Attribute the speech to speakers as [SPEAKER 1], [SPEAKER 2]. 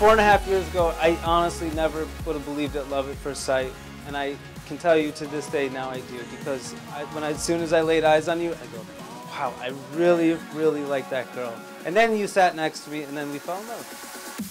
[SPEAKER 1] four and a half years ago, I honestly never would have believed it, love at first sight. And I can tell you to this day now I do because I, when I, as soon as I laid eyes on you, I go, wow, I really, really like that girl. And then you sat next to me and then we fell in love.